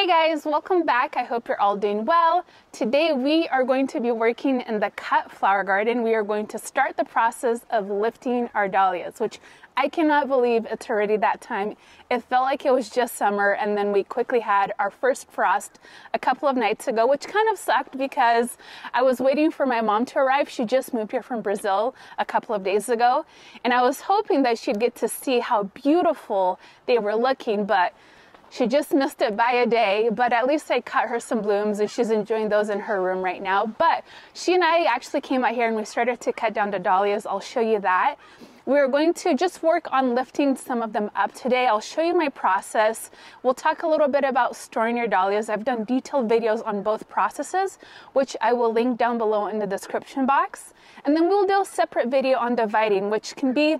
Hey guys, welcome back. I hope you're all doing well. Today we are going to be working in the cut flower garden. We are going to start the process of lifting our dahlias, which I cannot believe it's already that time. It felt like it was just summer and then we quickly had our first frost a couple of nights ago, which kind of sucked because I was waiting for my mom to arrive. She just moved here from Brazil a couple of days ago and I was hoping that she'd get to see how beautiful they were looking, but she just missed it by a day, but at least I cut her some blooms and she's enjoying those in her room right now. But she and I actually came out here and we started to cut down the dahlias. I'll show you that. We're going to just work on lifting some of them up today. I'll show you my process. We'll talk a little bit about storing your dahlias. I've done detailed videos on both processes, which I will link down below in the description box. And then we'll do a separate video on dividing, which can be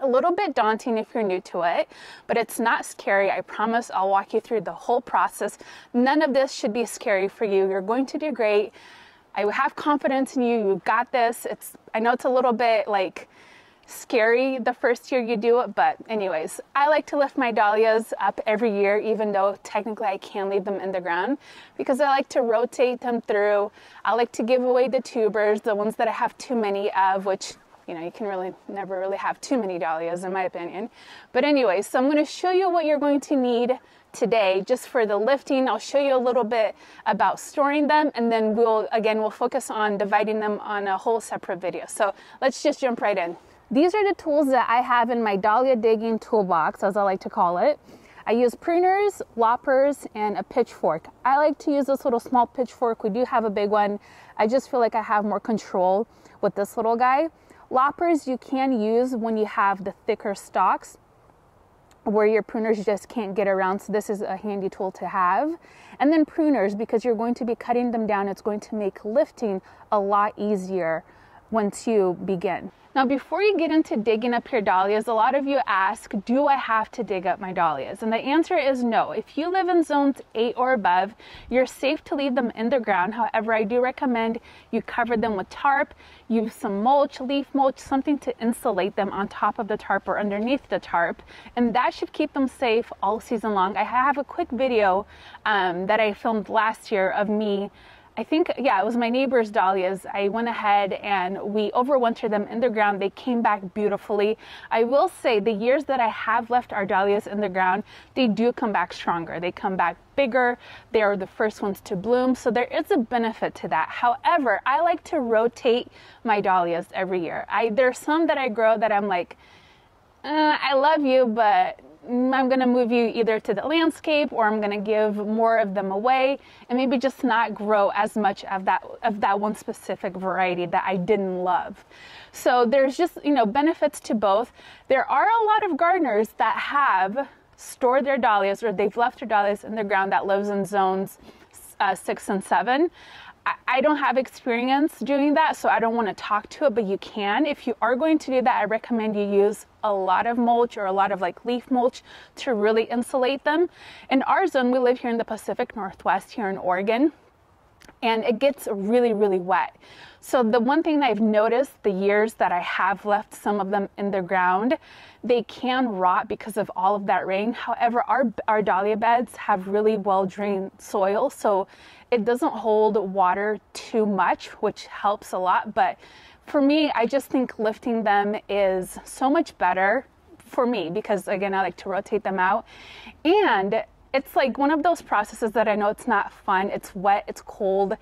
a little bit daunting if you're new to it, but it's not scary. I promise I'll walk you through the whole process. None of this should be scary for you. You're going to do great. I have confidence in you. You've got this. It's I know it's a little bit like scary the first year you do it, but anyways, I like to lift my dahlias up every year even though technically I can leave them in the ground because I like to rotate them through. I like to give away the tubers, the ones that I have too many of, which you know, you can really never really have too many dahlias in my opinion. But anyway, so I'm going to show you what you're going to need today just for the lifting. I'll show you a little bit about storing them and then we'll, again, we'll focus on dividing them on a whole separate video. So let's just jump right in. These are the tools that I have in my dahlia digging toolbox, as I like to call it. I use pruners, loppers, and a pitchfork. I like to use this little small pitchfork. We do have a big one. I just feel like I have more control with this little guy. Loppers you can use when you have the thicker stalks where your pruners just can't get around. So this is a handy tool to have. And then pruners, because you're going to be cutting them down, it's going to make lifting a lot easier once you begin. Now, before you get into digging up your dahlias, a lot of you ask, do I have to dig up my dahlias? And the answer is no. If you live in zones eight or above, you're safe to leave them in the ground. However, I do recommend you cover them with tarp, use some mulch, leaf mulch, something to insulate them on top of the tarp or underneath the tarp. And that should keep them safe all season long. I have a quick video um, that I filmed last year of me I think, yeah, it was my neighbor's dahlias. I went ahead and we overwintered them in the ground. They came back beautifully. I will say the years that I have left our dahlias in the ground, they do come back stronger. They come back bigger. They are the first ones to bloom. So there is a benefit to that. However, I like to rotate my dahlias every year. I, are some that I grow that I'm like, uh, I love you, but Mm, I'm going to move you either to the landscape or I'm going to give more of them away and maybe just not grow as much of that of that one specific variety that I didn't love. So there's just, you know, benefits to both. There are a lot of gardeners that have stored their dahlias or they've left their dahlias in the ground that lives in zones uh, 6 and 7. I don't have experience doing that, so I don't want to talk to it, but you can. If you are going to do that, I recommend you use a lot of mulch or a lot of like leaf mulch to really insulate them. In our zone, we live here in the Pacific Northwest, here in Oregon, and it gets really, really wet. So the one thing that I've noticed the years that I have left some of them in the ground, they can rot because of all of that rain. However, our, our dahlia beds have really well drained soil, so it doesn't hold water too much, which helps a lot. But for me, I just think lifting them is so much better for me because again, I like to rotate them out. And it's like one of those processes that I know it's not fun. It's wet, it's cold,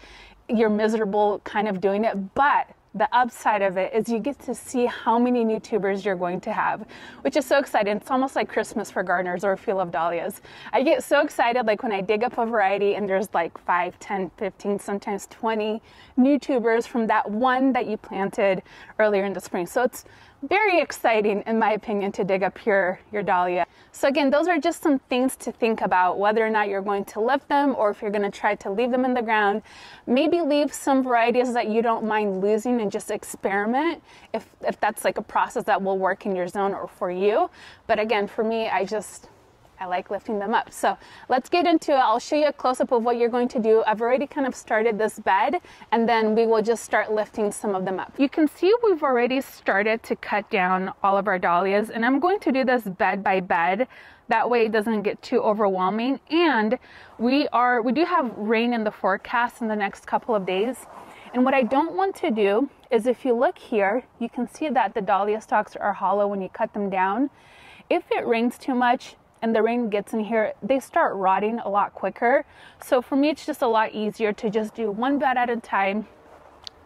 you're miserable kind of doing it, but the upside of it is you get to see how many new tubers you're going to have, which is so exciting. It's almost like Christmas for gardeners or a field of dahlias. I get so excited like when I dig up a variety and there's like 5, 10, 15, sometimes 20 new tubers from that one that you planted earlier in the spring. So it's very exciting in my opinion to dig up your, your dahlia. So again, those are just some things to think about whether or not you're going to lift them or if you're going to try to leave them in the ground. Maybe leave some varieties that you don't mind losing and just experiment if, if that's like a process that will work in your zone or for you. But again, for me, I just, I like lifting them up. So let's get into it. I'll show you a close up of what you're going to do. I've already kind of started this bed and then we will just start lifting some of them up. You can see we've already started to cut down all of our dahlias and I'm going to do this bed by bed. That way it doesn't get too overwhelming. And we are, we do have rain in the forecast in the next couple of days. And what I don't want to do is if you look here, you can see that the dahlia stalks are hollow when you cut them down. If it rains too much and the rain gets in here, they start rotting a lot quicker. So for me, it's just a lot easier to just do one bed at a time.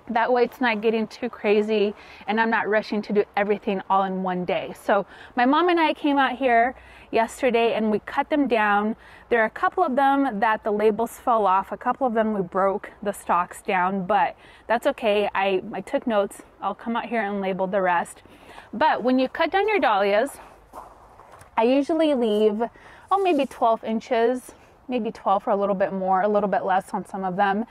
That way it's not getting too crazy and I'm not rushing to do everything all in one day. So my mom and I came out here yesterday and we cut them down. There are a couple of them that the labels fell off. A couple of them we broke the stalks down, but that's okay. I, I took notes. I'll come out here and label the rest. But when you cut down your dahlias, I usually leave, oh, maybe 12 inches, maybe 12 or a little bit more, a little bit less on some of them.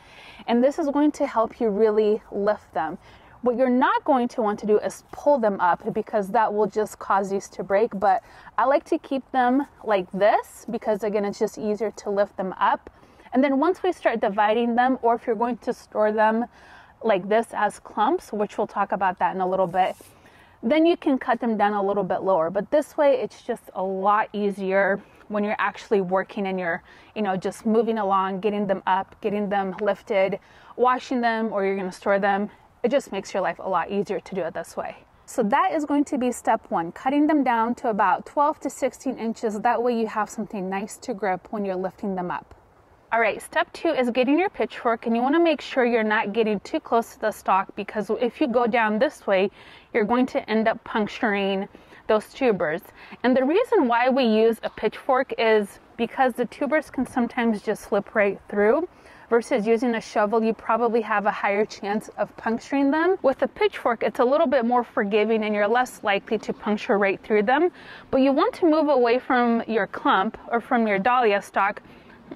And this is going to help you really lift them. What you're not going to want to do is pull them up because that will just cause these to break. But I like to keep them like this because again, it's just easier to lift them up. And then once we start dividing them, or if you're going to store them like this as clumps, which we'll talk about that in a little bit, then you can cut them down a little bit lower. But this way, it's just a lot easier when you're actually working and you're, you know, just moving along, getting them up, getting them lifted, washing them, or you're going to store them. It just makes your life a lot easier to do it this way. So that is going to be step one, cutting them down to about 12 to 16 inches. That way you have something nice to grip when you're lifting them up. All right, step two is getting your pitchfork and you wanna make sure you're not getting too close to the stalk because if you go down this way, you're going to end up puncturing those tubers. And the reason why we use a pitchfork is because the tubers can sometimes just slip right through versus using a shovel, you probably have a higher chance of puncturing them. With a pitchfork, it's a little bit more forgiving and you're less likely to puncture right through them. But you want to move away from your clump or from your dahlia stalk,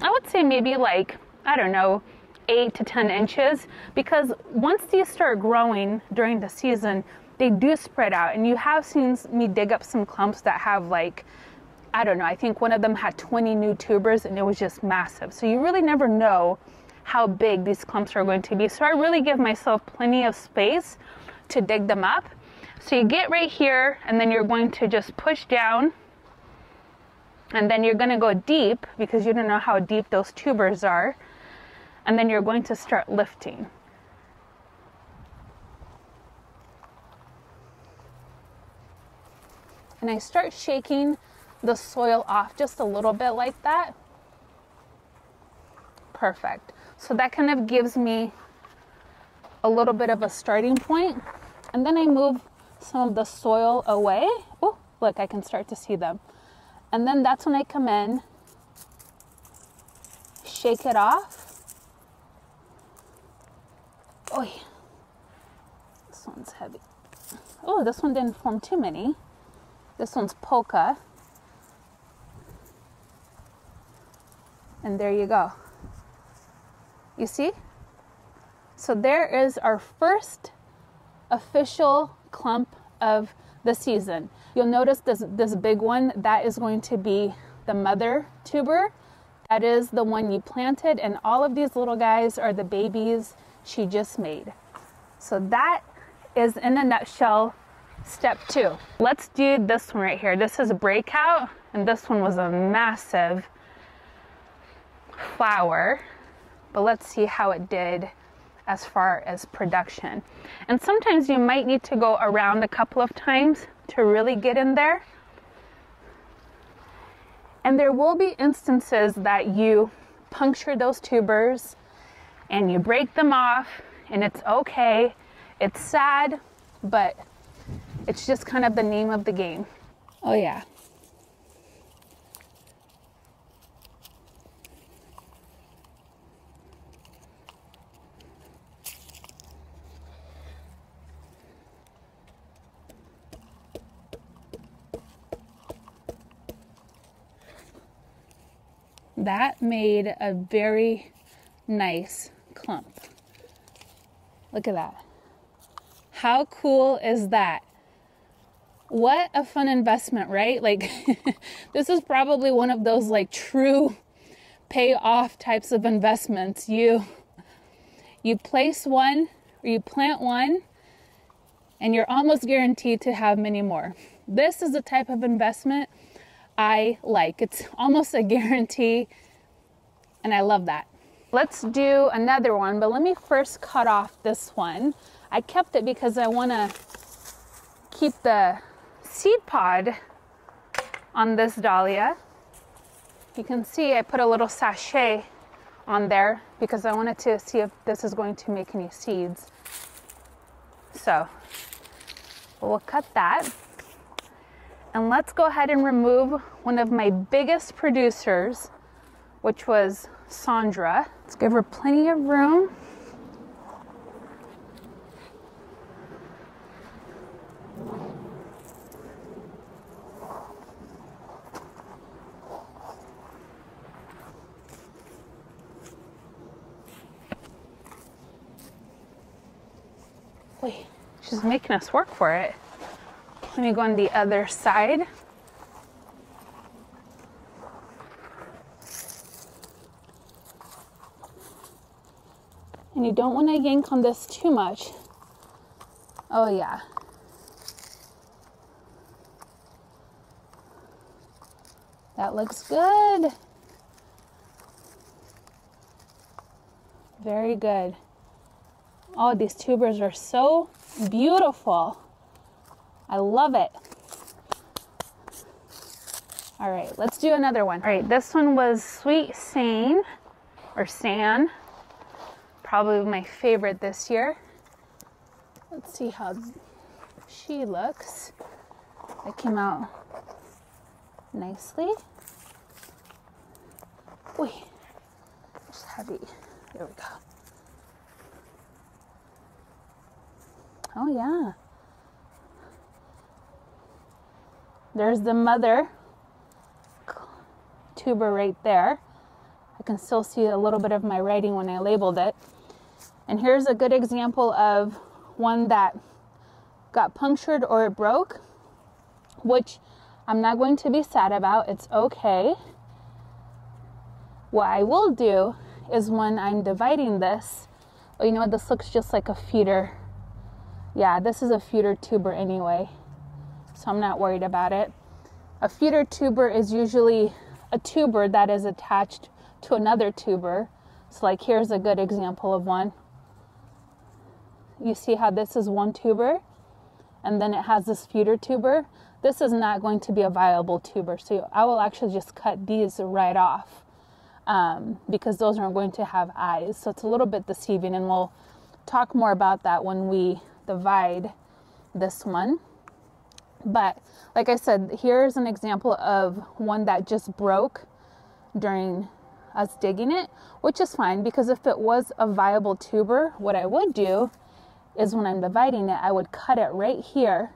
I would say maybe like, I don't know, eight to 10 inches because once these start growing during the season, they do spread out. And you have seen me dig up some clumps that have like I don't know, I think one of them had 20 new tubers and it was just massive. So you really never know how big these clumps are going to be. So I really give myself plenty of space to dig them up. So you get right here and then you're going to just push down and then you're going to go deep because you don't know how deep those tubers are. And then you're going to start lifting. And I start shaking the soil off just a little bit like that. Perfect. So that kind of gives me a little bit of a starting point. And then I move some of the soil away. Oh, look, I can start to see them. And then that's when I come in, shake it off. Oh, this one's heavy. Oh, this one didn't form too many. This one's polka. And there you go. You see? So there is our first official clump of the season. You'll notice this, this big one, that is going to be the mother tuber. That is the one you planted, and all of these little guys are the babies she just made. So that is in a nutshell step two. Let's do this one right here. This is a breakout, and this one was a massive flower, but let's see how it did as far as production. And sometimes you might need to go around a couple of times to really get in there. And there will be instances that you puncture those tubers and you break them off, and it's okay. It's sad, but it's just kind of the name of the game. Oh, yeah. That made a very nice clump. Look at that. How cool is that? What a fun investment, right? Like, this is probably one of those like true pay off types of investments. You you place one or you plant one and you're almost guaranteed to have many more. This is the type of investment I like. It's almost a guarantee and I love that. Let's do another one, but let me first cut off this one. I kept it because I want to keep the seed pod on this dahlia. You can see I put a little sachet on there because I wanted to see if this is going to make any seeds. So we'll cut that. And let's go ahead and remove one of my biggest producers, which was Sandra. Let's give her plenty of room. Wait, she's making us work for it. Let me go on the other side. And you don't want to yank on this too much. Oh, yeah. That looks good. Very good. Oh, these tubers are so beautiful. I love it. All right, let's do another one. All right, this one was Sweet Sane or San probably my favorite this year. Let's see how she looks. It came out nicely. Wait, it's heavy. There we go. Oh, yeah. There's the mother tuber right there. I can still see a little bit of my writing when I labeled it. And here's a good example of one that got punctured or it broke, which I'm not going to be sad about. It's okay. What I will do is when I'm dividing this, oh, you know what? This looks just like a feeder. Yeah, this is a feeder tuber anyway, so I'm not worried about it. A feeder tuber is usually a tuber that is attached to another tuber. So, like, here's a good example of one you see how this is one tuber and then it has this feeder tuber. This is not going to be a viable tuber. So I will actually just cut these right off um, because those aren't going to have eyes. So it's a little bit deceiving and we'll talk more about that when we divide this one. But like I said, here's an example of one that just broke during us digging it, which is fine because if it was a viable tuber, what I would do is when I'm dividing it, I would cut it right here.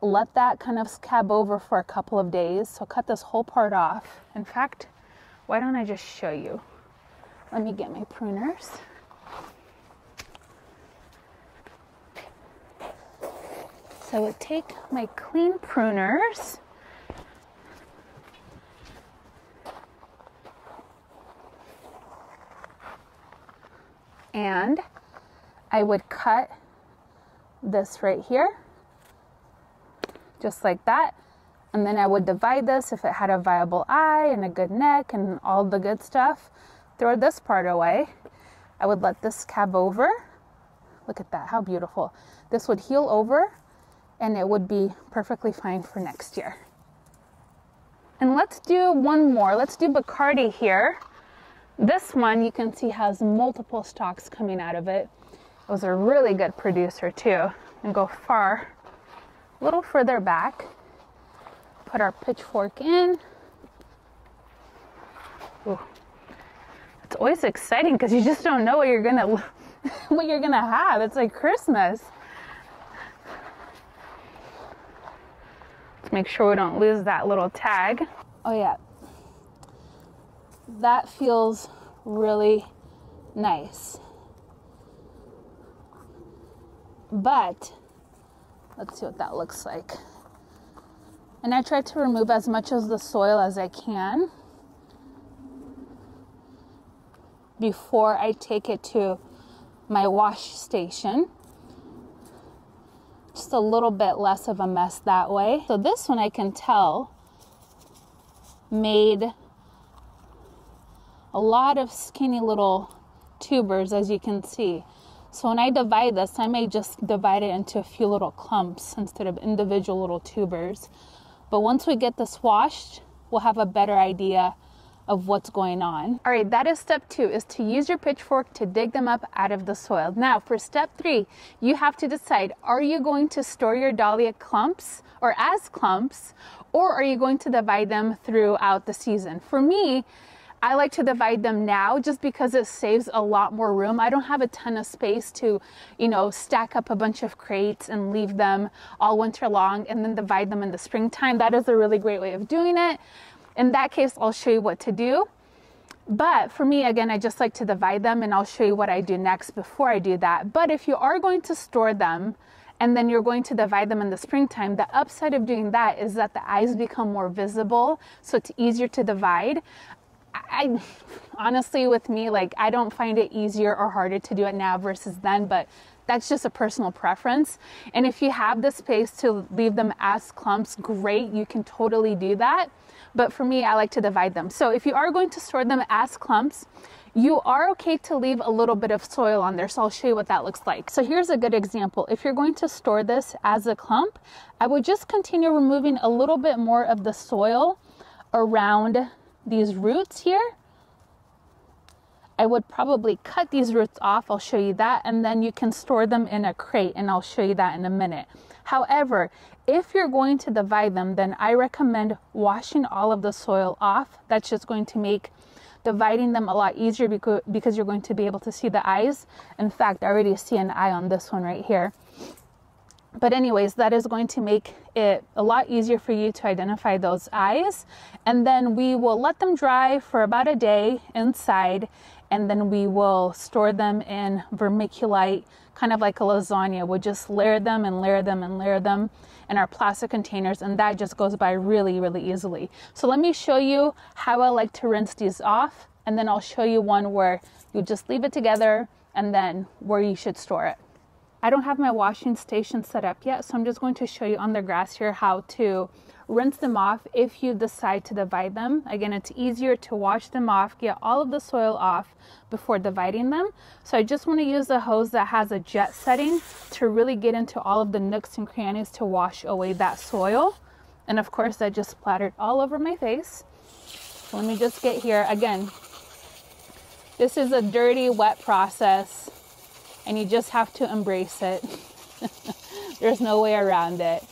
Let that kind of scab over for a couple of days. So cut this whole part off. In fact, why don't I just show you? Let me get my pruners. So I would take my clean pruners. And I would cut this right here, just like that. And then I would divide this if it had a viable eye and a good neck and all the good stuff. Throw this part away. I would let this cab over. Look at that, how beautiful. This would heal over and it would be perfectly fine for next year. And let's do one more. Let's do Bacardi here. This one you can see has multiple stalks coming out of it It was a really good producer too. And go far, a little further back. Put our pitchfork in. Ooh. It's always exciting because you just don't know what you're gonna what you're gonna have. It's like Christmas. Make sure we don't lose that little tag. Oh yeah. That feels really nice. But Let's see what that looks like. And I try to remove as much of the soil as I can before I take it to my wash station. Just a little bit less of a mess that way. So this one I can tell made a lot of skinny little tubers as you can see. So when I divide this, I may just divide it into a few little clumps instead of individual little tubers. But once we get this washed, we'll have a better idea of what's going on. All right, that is step two, is to use your pitchfork to dig them up out of the soil. Now for step three, you have to decide, are you going to store your dahlia clumps or as clumps, or are you going to divide them throughout the season? For me, I like to divide them now just because it saves a lot more room. I don't have a ton of space to, you know, stack up a bunch of crates and leave them all winter long and then divide them in the springtime. That is a really great way of doing it. In that case, I'll show you what to do. But for me, again, I just like to divide them and I'll show you what I do next before I do that. But if you are going to store them, and then you're going to divide them in the springtime. The upside of doing that is that the eyes become more visible, so it's easier to divide. I honestly, with me, like I don't find it easier or harder to do it now versus then, but that's just a personal preference. And if you have the space to leave them as clumps, great, you can totally do that. But for me, I like to divide them. So if you are going to store them as clumps, you are okay to leave a little bit of soil on there. So I'll show you what that looks like. So here's a good example. If you're going to store this as a clump, I would just continue removing a little bit more of the soil around these roots here, I would probably cut these roots off. I'll show you that. And then you can store them in a crate and I'll show you that in a minute. However, if you're going to divide them, then I recommend washing all of the soil off. That's just going to make dividing them a lot easier because, because you're going to be able to see the eyes. In fact, I already see an eye on this one right here but anyways that is going to make it a lot easier for you to identify those eyes and then we will let them dry for about a day inside and then we will store them in vermiculite kind of like a lasagna. We'll just layer them and layer them and layer them in our plastic containers and that just goes by really really easily. So let me show you how i like to rinse these off and then i'll show you one where you just leave it together and then where you should store it. I don't have my washing station set up yet, so I'm just going to show you on the grass here how to rinse them off if you decide to divide them. Again, it's easier to wash them off, get all of the soil off before dividing them. So I just want to use a hose that has a jet setting to really get into all of the nooks and crannies to wash away that soil. And of course, I just splattered all over my face. So let me just get here. Again, this is a dirty, wet process and you just have to embrace it. There's no way around it.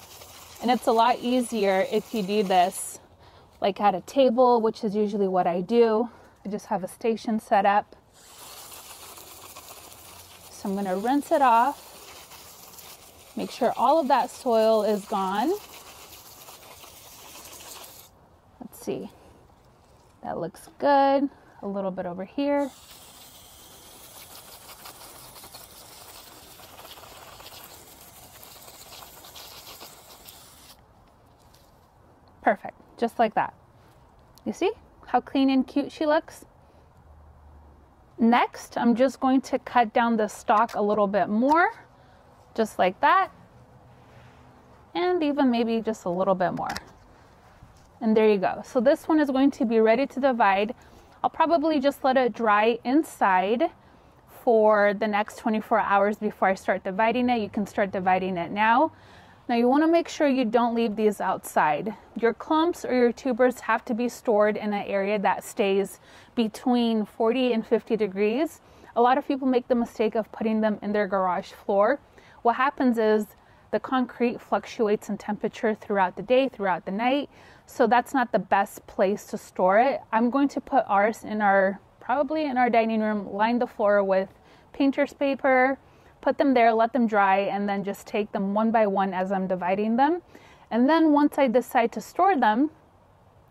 And it's a lot easier if you do this like at a table, which is usually what I do. I just have a station set up. So I'm going to rinse it off. Make sure all of that soil is gone. Let's see. That looks good. A little bit over here. Perfect, just like that. You see how clean and cute she looks? Next, I'm just going to cut down the stalk a little bit more, just like that. And even maybe just a little bit more. And there you go. So this one is going to be ready to divide. I'll probably just let it dry inside for the next 24 hours before I start dividing it. You can start dividing it now. Now you want to make sure you don't leave these outside. Your clumps or your tubers have to be stored in an area that stays between 40 and 50 degrees. A lot of people make the mistake of putting them in their garage floor. What happens is the concrete fluctuates in temperature throughout the day, throughout the night. So that's not the best place to store it. I'm going to put ours in our, probably in our dining room, line the floor with painter's paper, put them there, let them dry, and then just take them one by one as I'm dividing them. And then once I decide to store them,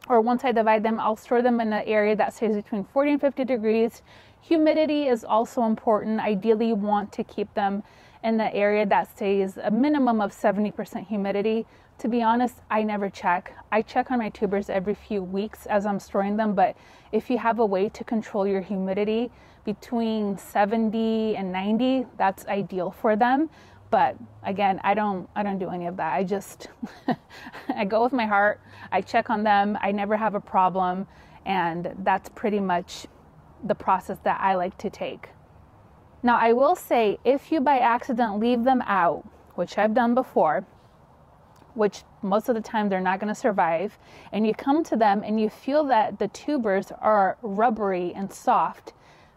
or once I divide them, I'll store them in an area that stays between 40 and 50 degrees. Humidity is also important. Ideally, want to keep them in the area that stays a minimum of 70% humidity. To be honest, I never check. I check on my tubers every few weeks as I'm storing them, but if you have a way to control your humidity between 70 and 90, that's ideal for them. But again, I don't I don't do any of that. I just I go with my heart. I check on them. I never have a problem, and that's pretty much the process that I like to take. Now, I will say if you by accident leave them out, which I've done before, which most of the time they're not going to survive, and you come to them and you feel that the tubers are rubbery and soft,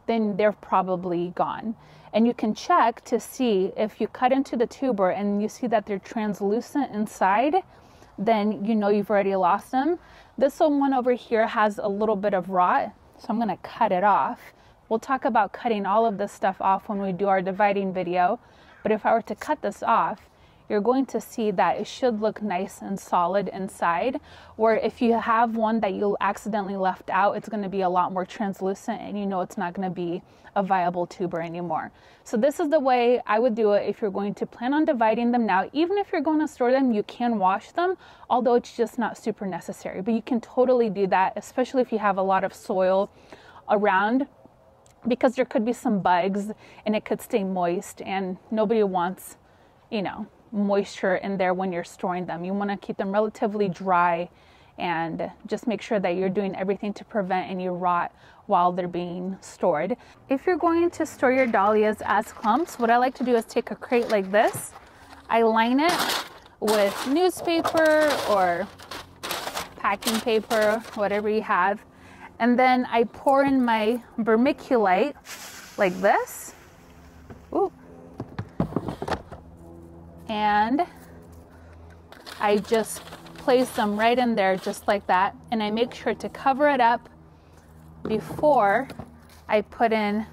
then they're probably gone. And you can check to see if you cut into the tuber and you see that they're translucent inside, then you know you've already lost them. This one over here has a little bit of rot, so I'm going to cut it off. We'll talk about cutting all of this stuff off when we do our dividing video. But if I were to cut this off, you're going to see that it should look nice and solid inside. Where if you have one that you accidentally left out, it's going to be a lot more translucent and you know it's not going to be a viable tuber anymore. So this is the way I would do it if you're going to plan on dividing them now. Even if you're going to store them, you can wash them, although it's just not super necessary. But you can totally do that, especially if you have a lot of soil around because there could be some bugs and it could stay moist and nobody wants, you know, moisture in there when you're storing them. You want to keep them relatively dry and just make sure that you're doing everything to prevent any rot while they're being stored. If you're going to store your dahlias as clumps, what I like to do is take a crate like this. I line it with newspaper or packing paper, whatever you have. And then I pour in my vermiculite like this. Ooh, and I just place them right in there just like that. And I make sure to cover it up before I put in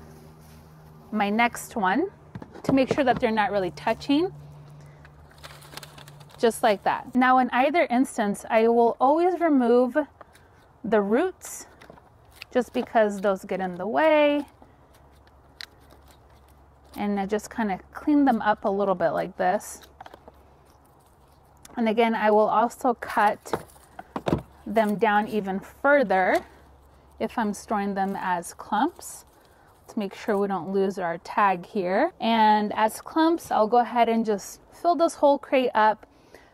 my next one to make sure that they're not really touching. Just like that. Now in either instance I will always remove the roots just because those get in the way and I just kind of clean them up a little bit like this. And again, I will also cut them down even further if I'm storing them as clumps to make sure we don't lose our tag here. And as clumps, I'll go ahead and just fill this whole crate up,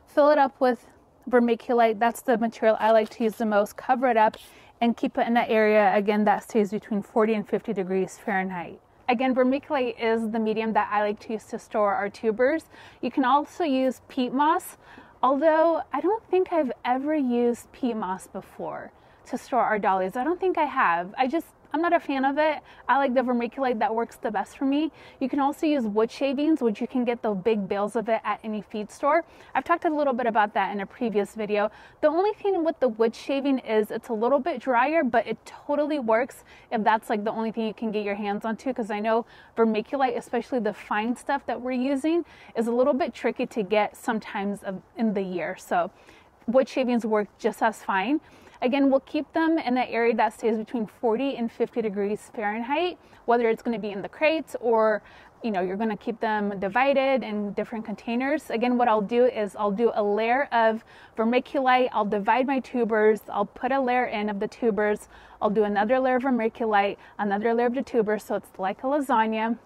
fill it up with vermiculite. That's the material I like to use the most. Cover it up and keep it in an area, again, that stays between 40 and 50 degrees Fahrenheit. Again, vermiculite is the medium that I like to use to store our tubers. You can also use peat moss, although I don't think I've ever used peat moss before to store our dahlias. I don't think I have. I just I'm not a fan of it. I like the vermiculite that works the best for me. You can also use wood shavings, which you can get the big bales of it at any feed store. I've talked a little bit about that in a previous video. The only thing with the wood shaving is it's a little bit drier, but it totally works if that's like the only thing you can get your hands onto because I know vermiculite, especially the fine stuff that we're using, is a little bit tricky to get sometimes in the year. So wood shavings work just as fine. Again, we'll keep them in an area that stays between 40 and 50 degrees Fahrenheit, whether it's going to be in the crates or you know you're going to keep them divided in different containers. Again what i'll do is i'll do a layer of vermiculite. I'll divide my tubers. I'll put a layer in of the tubers. I'll do another layer of vermiculite another layer of the tubers so it's like a lasagna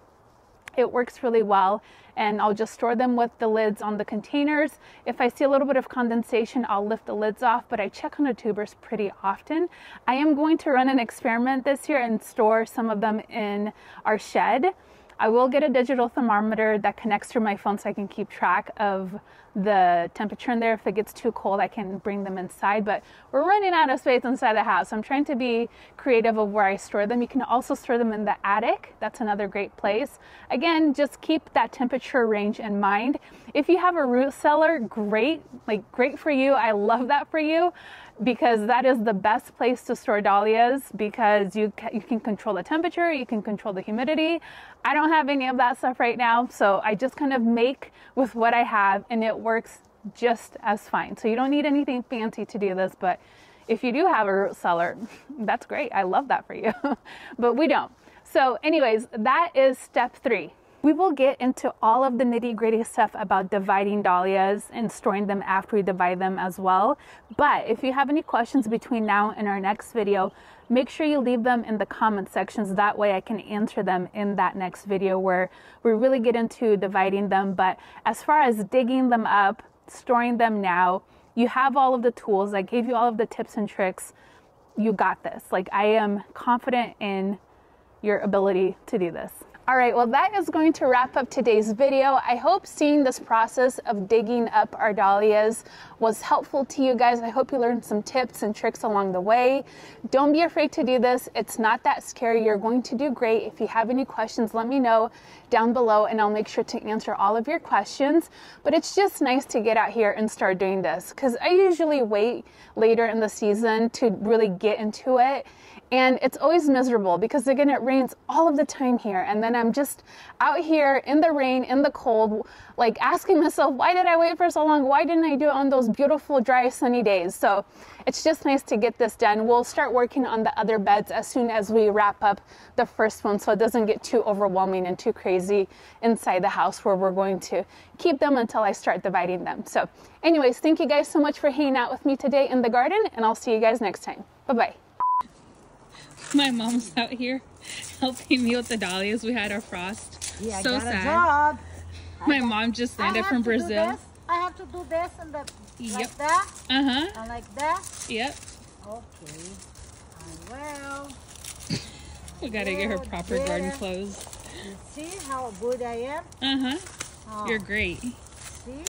it works really well and I'll just store them with the lids on the containers. If I see a little bit of condensation, I'll lift the lids off, but I check on the tubers pretty often. I am going to run an experiment this year and store some of them in our shed. I will get a digital thermometer that connects through my phone so I can keep track of the temperature in there. If it gets too cold, I can bring them inside, but we're running out of space inside the house. I'm trying to be creative of where I store them. You can also store them in the attic. That's another great place. Again, just keep that temperature range in mind. If you have a root cellar, great, like great for you. I love that for you because that is the best place to store dahlias because you you can control the temperature, you can control the humidity. I don't have any of that stuff right now, so I just kind of make with what I have and it works just as fine. So you don't need anything fancy to do this, but if you do have a root cellar, that's great. I love that for you. but we don't. So anyways, that is step 3. We will get into all of the nitty gritty stuff about dividing dahlias and storing them after we divide them as well. But if you have any questions between now and our next video, make sure you leave them in the comment sections. That way I can answer them in that next video where we really get into dividing them. But as far as digging them up, storing them now, you have all of the tools. I gave you all of the tips and tricks. You got this. Like I am confident in your ability to do this. All right, well, that is going to wrap up today's video. I hope seeing this process of digging up our dahlias was helpful to you guys. I hope you learned some tips and tricks along the way. Don't be afraid to do this. It's not that scary. You're going to do great. If you have any questions, let me know down below and I'll make sure to answer all of your questions. But it's just nice to get out here and start doing this because I usually wait later in the season to really get into it and it's always miserable because again it rains all of the time here. And then i'm just out here in the rain in the cold like asking myself why did i wait for so long? Why didn't i do it on those beautiful dry sunny days? So it's just nice to get this done. We'll start working on the other beds as soon as we wrap up the first one so it doesn't get too overwhelming and too crazy inside the house where we're going to keep them until i start dividing them. So anyways thank you guys so much for hanging out with me today in the garden and i'll see you guys next time. Bye bye my mom's out here helping me with the dahlias. We had our frost. Yeah, so got sad. a job. My mom just landed from Brazil. I have to do this and the, yep. like that. Uh huh. And like that. Yep. Okay. I will. we gotta get her proper garden clothes. You see how good I am? Uh huh. Oh. You're great.